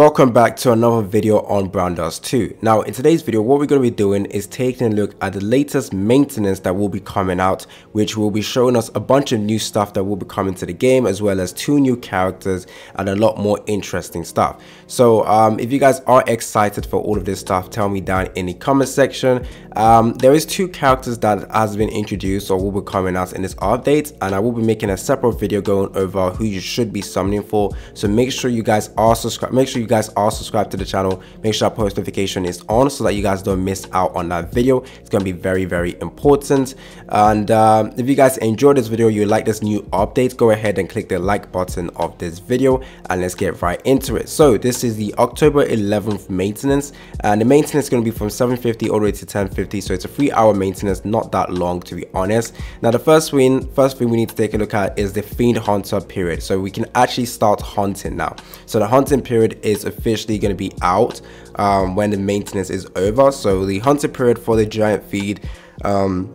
Welcome back to another video on Brown Dust 2. Now in today's video what we're going to be doing is taking a look at the latest maintenance that will be coming out which will be showing us a bunch of new stuff that will be coming to the game as well as two new characters and a lot more interesting stuff. So um, if you guys are excited for all of this stuff tell me down in the comment section. Um, there is two characters that has been introduced or will be coming out in this update and I will be making a separate video going over who you should be summoning for so make sure you guys are subscribed make sure you guys are subscribed to the channel make sure post notification is on so that you guys don't miss out on that video. It's going to be very very important. And um, if you guys enjoyed this video you like this new update go ahead and click the like button of this video and let's get right into it. So this is the october 11th maintenance and the maintenance is going to be from 750 all the way to 1050 so it's a three hour maintenance not that long to be honest. Now the first thing first thing we need to take a look at is the fiend hunter period. So we can actually start hunting now. So the hunting period is officially going to be out um, when the maintenance is over. So the hunter period for the giant feed, um,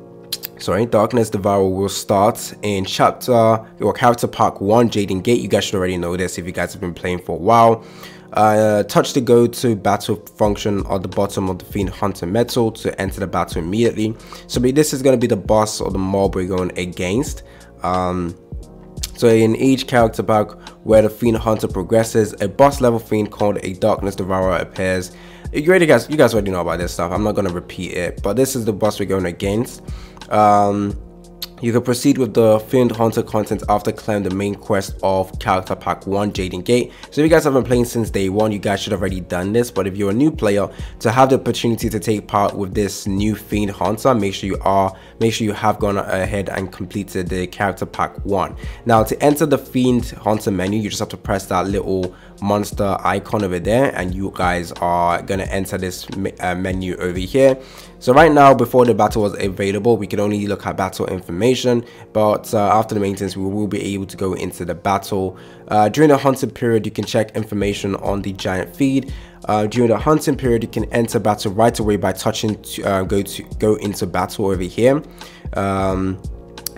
sorry, Darkness Devourer will start in chapter or character pack 1, Jaden Gate. You guys should already know this if you guys have been playing for a while. Uh, touch the go to battle function at the bottom of the Fiend Hunter Metal to enter the battle immediately. So this is going to be the boss or the mob we're going against. Um, so in each character pack where the Fiend Hunter progresses, a boss level Fiend called a Darkness Devourer appears. You already guys, you guys already know about this stuff. I'm not gonna repeat it, but this is the boss we're going against. Um, you can proceed with the Fiend Hunter content after clearing the main quest of Character Pack 1 Jaden Gate. So if you guys have been playing since day 1, you guys should have already done this. But if you're a new player, to have the opportunity to take part with this new Fiend Hunter, make sure you are, make sure you have gone ahead and completed the Character Pack 1. Now to enter the Fiend Hunter menu, you just have to press that little monster icon over there and you guys are going to enter this uh, menu over here so right now, before the battle was available, we could only look at battle information, but uh, after the maintenance, we will be able to go into the battle. Uh, during the hunting period, you can check information on the giant feed. Uh, during the hunting period, you can enter battle right away by touching to, uh, go to go into battle over here. Um,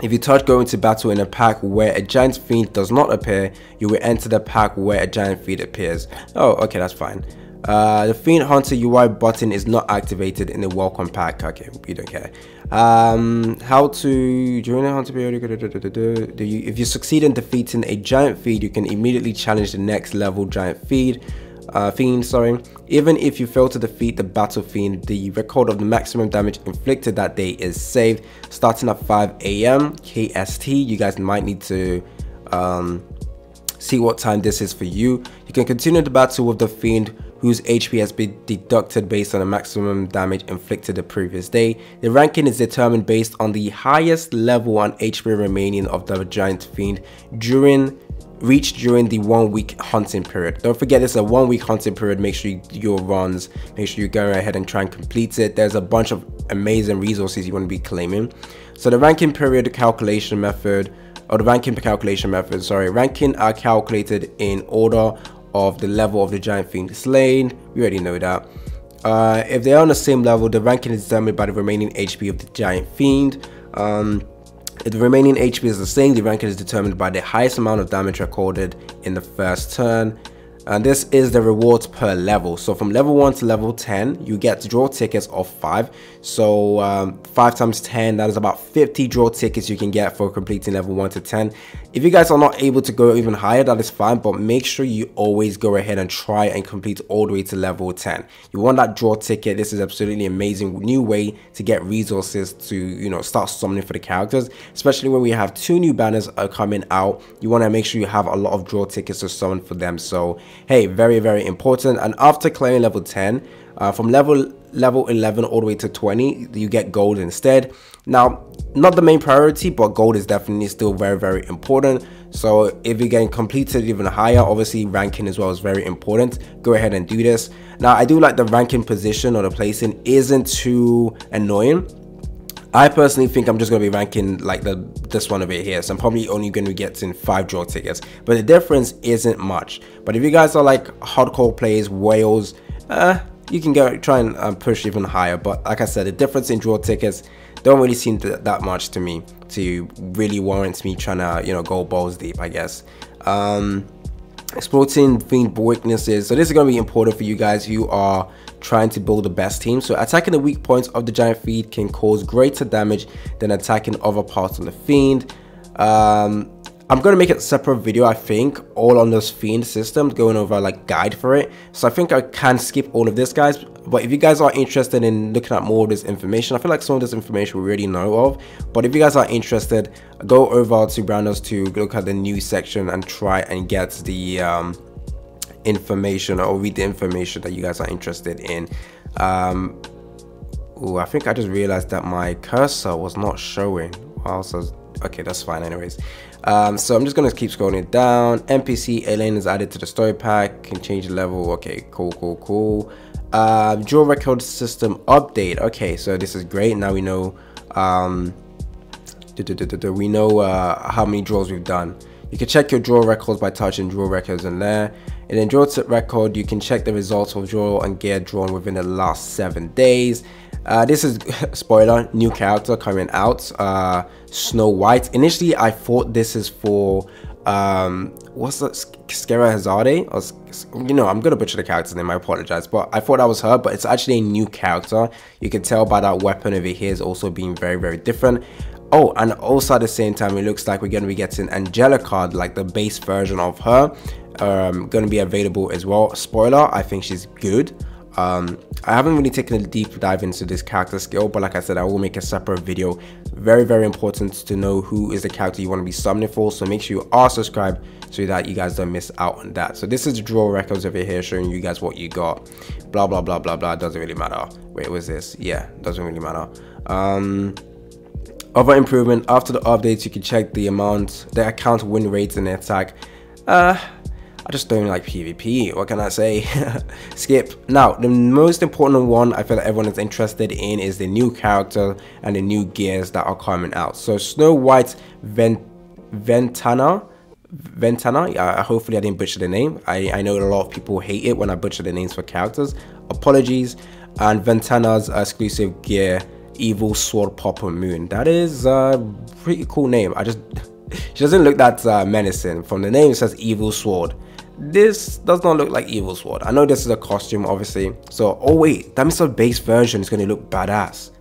if you touch go into battle in a pack where a giant fiend does not appear, you will enter the pack where a giant fiend appears. Oh, okay, that's fine. Uh, the Fiend Hunter UI button is not activated in the welcome pack. Okay, we don't care. Um, how to during the hunter period? Do you, if you succeed in defeating a giant feed, you can immediately challenge the next level giant feed. Uh, fiend, sorry. Even if you fail to defeat the battle fiend, the record of the maximum damage inflicted that day is saved. Starting at 5 a.m. KST, you guys might need to um, see what time this is for you. You can continue the battle with the fiend whose HP has been deducted based on the maximum damage inflicted the previous day. The ranking is determined based on the highest level and HP remaining of the giant fiend during reached during the one week hunting period. Don't forget it's a one week hunting period. Make sure you do your runs, make sure you go ahead and try and complete it. There's a bunch of amazing resources you want to be claiming. So the ranking period calculation method or the ranking calculation method, sorry, ranking are calculated in order of the level of the giant fiend slain. We already know that. Uh, if they are on the same level, the ranking is determined by the remaining HP of the giant fiend. Um, if the remaining HP is the same, the ranking is determined by the highest amount of damage recorded in the first turn and this is the rewards per level so from level 1 to level 10 you get draw tickets of 5 so um, 5 times 10 that is about 50 draw tickets you can get for completing level 1 to 10 if you guys are not able to go even higher that is fine but make sure you always go ahead and try and complete all the way to level 10 you want that draw ticket this is absolutely amazing new way to get resources to you know start summoning for the characters especially when we have two new banners are coming out. You want to make sure you have a lot of draw tickets to summon for them. So hey very very important. And after clearing level 10 uh, from level level 11 all the way to 20 you get gold instead now not the main priority but gold is definitely still very very important so if you're getting completed even higher obviously ranking as well is very important go ahead and do this now i do like the ranking position or the placing isn't too annoying I personally think I'm just going to be ranking like the this one over here. So I'm probably only going to be getting five draw tickets. But the difference isn't much. But if you guys are like hardcore players, whales, uh, you can go try and um, push even higher. But like I said, the difference in draw tickets don't really seem to, that much to me to really warrant me trying to, you know, go balls deep, I guess. Um, exploiting fiend weaknesses so this is going to be important for you guys who are trying to build the best team so attacking the weak points of the giant fiend can cause greater damage than attacking other parts of the fiend um, I'm going to make a separate video, I think, all on this Fiend system, going over like guide for it. So I think I can skip all of this, guys. But if you guys are interested in looking at more of this information, I feel like some of this information we already know of. But if you guys are interested, go over to Brandos to look at the news section and try and get the um, information or read the information that you guys are interested in. Um, I think I just realized that my cursor was not showing. I was, okay, that's fine anyways. Um, so I'm just gonna keep scrolling down. NPC Elaine is added to the story pack. Can change the level. Okay, cool, cool, cool. Uh, draw record system update. Okay, so this is great. Now we know. Um, we know uh, how many draws we've done. You can check your draw records by touching draw records in there. In the draw record, you can check the results of draw and gear drawn within the last seven days. Uh, this is spoiler new character coming out uh, snow white. Initially i thought this is for um what's that Skera Hazade or you know I'm gonna butcher the character's name I apologize but I thought that was her but it's actually a new character. You can tell by that weapon over here is also being very very different. Oh and also at the same time it looks like we're gonna be getting Angelica card like the base version of her um gonna be available as well. Spoiler I think she's good um, I haven't really taken a deep dive into this character skill, but like I said, I will make a separate video. Very, very important to know who is the character you want to be summoning for. So make sure you are subscribed so that you guys don't miss out on that. So this is draw records over here showing you guys what you got. Blah, blah, blah, blah, blah. Doesn't really matter. Wait, was this? Yeah, doesn't really matter. Um, other improvement, after the updates, you can check the amount, the account win rates and attack. Uh, I just don't like PvP. What can I say? Skip. Now, the most important one I feel like everyone is interested in is the new character and the new gears that are coming out. So Snow White Vent Ventana. Ventana, uh, hopefully I didn't butcher the name. I, I know a lot of people hate it when I butcher the names for characters. Apologies. And Ventana's exclusive gear, Evil Sword Popper Moon. That is a pretty cool name. I just, she doesn't look that uh, menacing. From the name it says Evil Sword this does not look like Evil Sword. I know this is a costume, obviously. So, oh wait, that means the base version is going to look badass.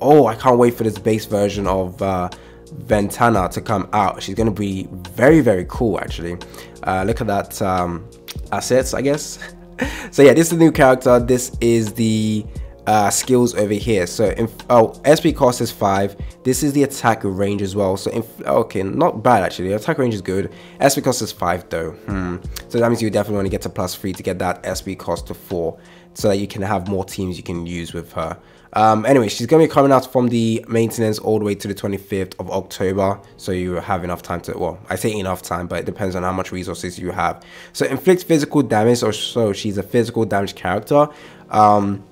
Oh, I can't wait for this base version of uh, Ventana to come out. She's going to be very, very cool, actually. Uh, look at that um, assets, I guess. so yeah, this is the new character. This is the uh, skills over here. So, if, oh, SP cost is 5. This is the attack range as well. So, if, okay, not bad actually. Attack range is good. SP cost is 5 though. Hmm. So that means you definitely want to get to plus 3 to get that SP cost to 4. So that you can have more teams you can use with her. Um, anyway, she's going to be coming out from the maintenance all the way to the 25th of October. So you have enough time to, well, I say enough time, but it depends on how much resources you have. So inflict physical damage, or so she's a physical damage character. Um,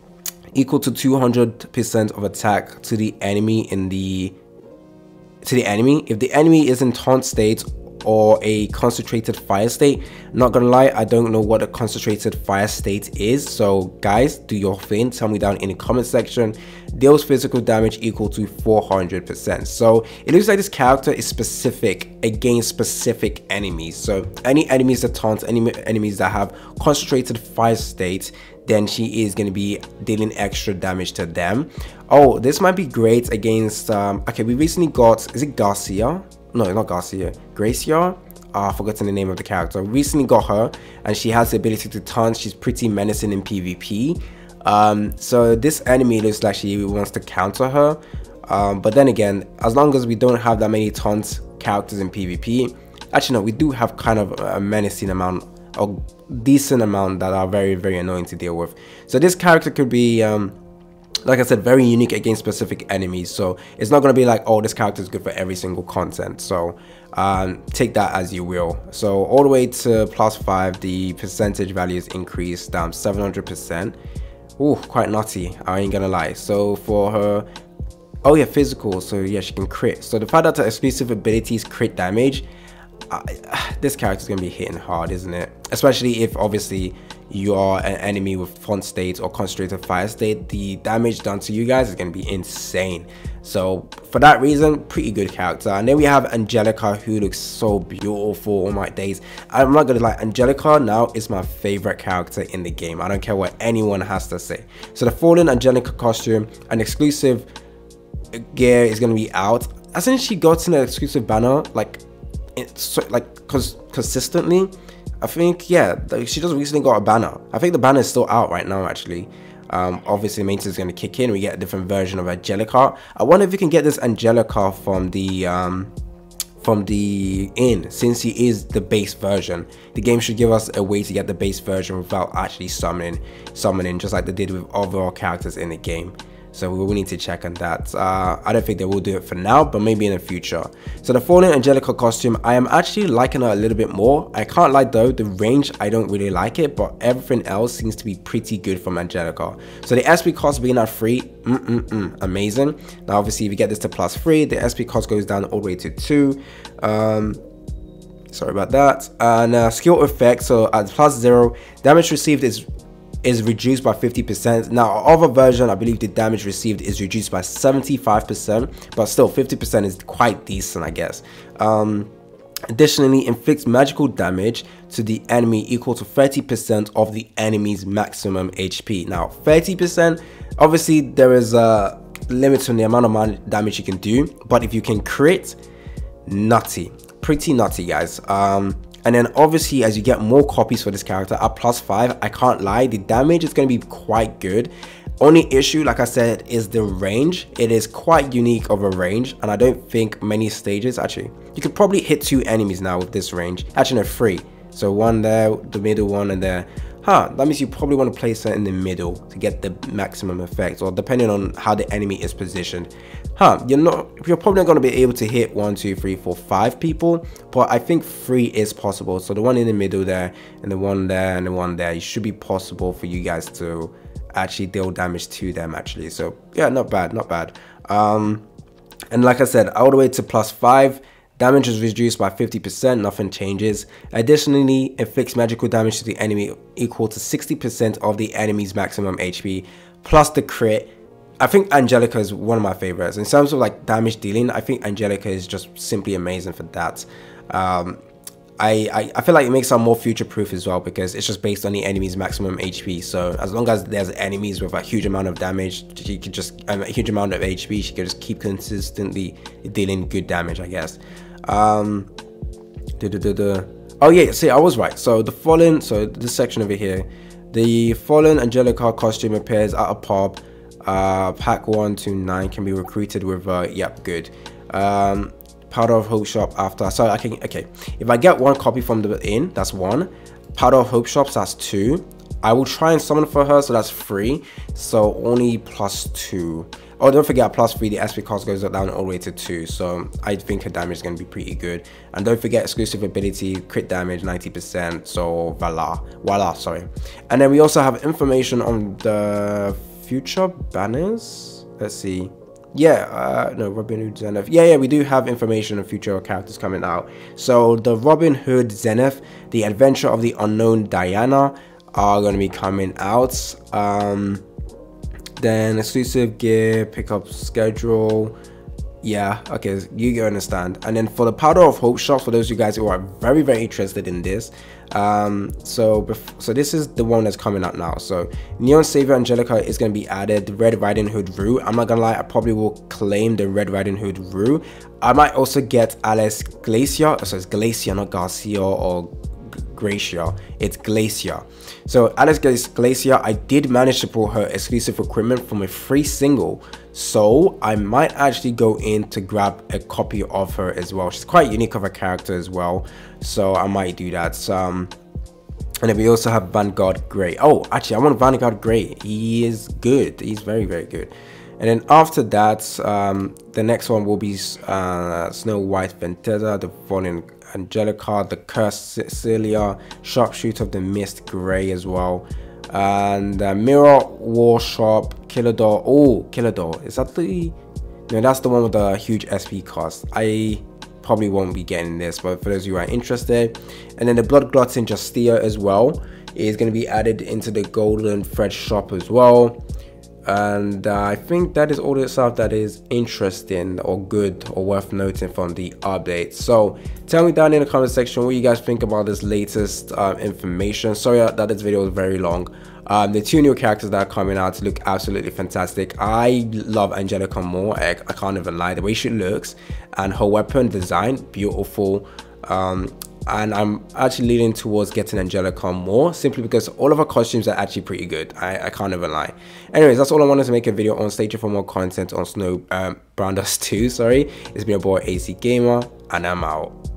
equal to 200% of attack to the enemy in the to the enemy. If the enemy is in taunt state or a concentrated fire state, not gonna lie, I don't know what a concentrated fire state is. So guys, do your thing. Tell me down in the comment section. Deals physical damage equal to 400%. So it looks like this character is specific against specific enemies. So any enemies that taunt, any enemies that have concentrated fire state, then she is going to be dealing extra damage to them. Oh, this might be great against, um, okay, we recently got, is it Garcia? No, not Garcia, Gracia? Uh, I've forgotten the name of the character. recently got her and she has the ability to taunt. She's pretty menacing in PvP. Um, so this enemy looks like she wants to counter her. Um, but then again, as long as we don't have that many taunt characters in PvP, actually no, we do have kind of a menacing amount a decent amount that are very very annoying to deal with so this character could be um, like I said, very unique against specific enemies. So it's not going to be like, oh, this character is good for every single content. So um, take that as you will. So all the way to plus five, the percentage value is increased down 700%. Ooh, quite naughty. I ain't gonna lie. So for her, oh yeah, physical. So yeah, she can crit. So the fact that her exclusive abilities crit damage, this character is going to be hitting hard, isn't it? Especially if obviously you are an enemy with taunt state or concentrated fire state, the damage done to you guys is going to be insane. So for that reason, pretty good character. And then we have Angelica, who looks so beautiful. Oh my days. I'm not gonna lie, Angelica now is my favorite character in the game. I don't care what anyone has to say. So the Fallen Angelica costume, an exclusive gear is gonna be out. Hasn't she gotten an exclusive banner like it's like cause consistently? I think yeah, she just recently got a banner. I think the banner is still out right now actually. Um, obviously maintenance is going to kick in. We get a different version of Angelica. I wonder if we can get this Angelica from the um, from the inn since he is the base version. The game should give us a way to get the base version without actually summoning summoning just like they did with other characters in the game. So we will need to check on that. Uh, I don't think they will do it for now, but maybe in the future. So the Fallen Angelica costume, I am actually liking her a little bit more. I can't lie though, the range, I don't really like it, but everything else seems to be pretty good from Angelica. So the SP cost being at 3, mm -mm -mm, amazing. Now obviously if you get this to plus 3, the SP cost goes down all the way to 2. Um, sorry about that and uh, skill effect so at plus zero damage received is is reduced by 50%. Now, other version, I believe the damage received is reduced by 75%, but still 50% is quite decent, I guess. Um, Additionally, inflicts magical damage to the enemy equal to 30% of the enemy's maximum HP. Now, 30%, obviously there is a limit on the amount of damage you can do, but if you can crit, nutty. Pretty nutty, guys. Um, and then obviously as you get more copies for this character at plus 5, I can't lie, the damage is going to be quite good. Only issue, like I said, is the range. It is quite unique of a range and I don't think many stages, actually, you could probably hit two enemies now with this range. Actually, no, three. So one there, the middle one and there. Huh, that means you probably want to place it in the middle to get the maximum effect or depending on how the enemy is positioned. Huh, you're not, you're probably not going to be able to hit one, two, three, four, five people, but I think three is possible. So the one in the middle there and the one there and the one there, it should be possible for you guys to actually deal damage to them actually. So yeah, not bad, not bad. Um, and like I said, all the way to plus five, Damage is reduced by 50%, nothing changes. Additionally, inflicts magical damage to the enemy equal to 60% of the enemy's maximum HP, plus the crit. I think Angelica is one of my favorites. In terms of like damage dealing, I think Angelica is just simply amazing for that. Um, I, I, I, feel like it makes her more future proof as well because it's just based on the enemy's maximum HP. So as long as there's enemies with a huge amount of damage, she could just um, a huge amount of HP, she could just keep consistently dealing good damage, I guess. Um, duh, duh, duh, oh yeah, see, I was right. So the fallen, so this section over here, the fallen Angelica costume appears at a pub. Uh, pack one to nine can be recruited with. Uh, yep, good. Um, powder of hope shop after. So I can okay. If I get one copy from the inn, that's one. Powder of hope shops, that's two. I will try and summon for her, so that's three. So only plus two. Oh, don't forget, plus 3, the SP cost goes down all the way to 2, so I think her damage is going to be pretty good. And don't forget exclusive ability, crit damage 90%, so voila, voila, sorry. And then we also have information on the future banners. Let's see. Yeah, uh, no, Robin Hood Zenith. Yeah, yeah, we do have information on future characters coming out. So the Robin Hood Zenith, the Adventure of the Unknown Diana are going to be coming out. Um, then exclusive gear, pickup schedule. Yeah, okay, you understand. And then for the Powder of Hope shop, for those of you guys who are very, very interested in this, um, so so this is the one that's coming up now. So Neon Savior Angelica is going to be added. The Red Riding Hood Rou. I'm not gonna lie, I probably will claim the Red Riding Hood Rou. I might also get Alice Glacier. So it's Glacier, not Garcia or Gracia. It's Glacier. So Alice Glacier, I did manage to pull her exclusive equipment from a free single. So I might actually go in to grab a copy of her as well. She's quite unique of a character as well. So I might do that. Um, and then we also have Vanguard Grey. Oh, actually, I want Vanguard Grey. He is good. He's very, very good. And then after that, um, the next one will be uh, Snow White Vendetta, the Fallen Angelica, the Cursed Cecilia, Sharpshooter of the Mist Grey as well. And uh, Mirror War Killer Doll. Oh, Killer Doll. Is that the. No, that's the one with the huge SP cost. I probably won't be getting this, but for those of you who are interested. And then the Blood Glutton Justia as well. is going to be added into the golden thread shop as well and uh, I think that is all the stuff that is interesting or good or worth noting from the update. So tell me down in the comment section what you guys think about this latest uh, information. Sorry that this video was very long. Um, the two new characters that are coming out look absolutely fantastic. I love Angelica more. I, I can't even lie. The way she looks and her weapon design, beautiful. Um, and I'm actually leaning towards getting Angelica more simply because all of her costumes are actually pretty good. I, I can't even lie. Anyways, that's all I wanted to make a video on. Stay tuned for more content on Snow um, Brown 2. Sorry, it's been a boy AC Gamer, and I'm out.